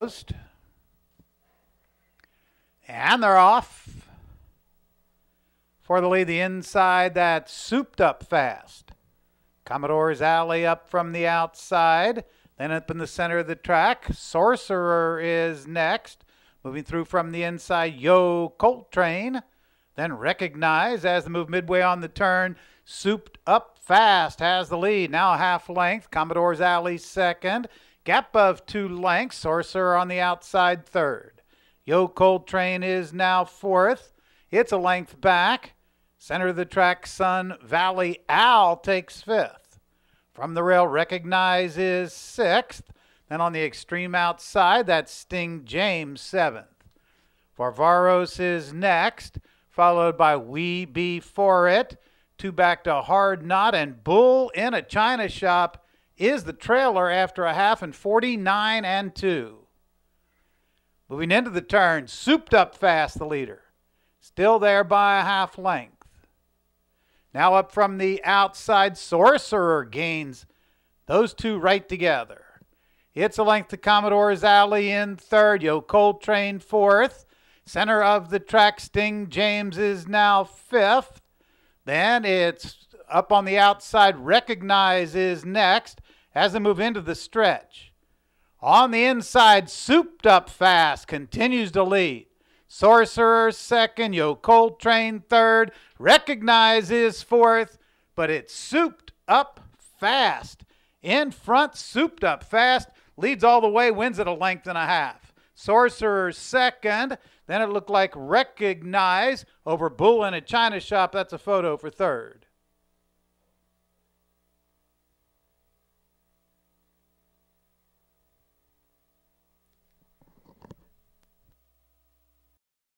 closed. And they're off. For the lead, the inside, that souped up fast. Commodore's Alley up from the outside. Then up in the center of the track, Sorcerer is next. Moving through from the inside, Yo Coltrane. Then Recognize as the move midway on the turn. Souped up fast has the lead. Now half length. Commodore's Alley second. Gap of two lengths. Sorcerer on the outside third. Yo Coltrane is now fourth. It's a length back. Center of the track, Sun Valley Al takes fifth. From the rail, Recognize is sixth. Then on the extreme outside, that's Sting James seventh. Varvaros is next, followed by We Be For It. Two back to Hard Knot and Bull in a China Shop is the trailer after a half and 49 and 2. Moving into the turn, souped up fast the leader. Still there by a half length. Now up from the outside, Sorcerer gains those two right together. It's a length to Commodore's Alley in third. Yo Coltrane fourth. Center of the track, Sting James is now fifth. Then it's up on the outside, Recognize is next as they move into the stretch. On the inside, souped up fast, continues to lead. Sorcerer second, Yo Coltrane third, recognizes fourth, but it's souped up fast. In front, souped up fast, leads all the way, wins at a length and a half. Sorcerer second, then it looked like recognize over Bull in a China shop. That's a photo for third.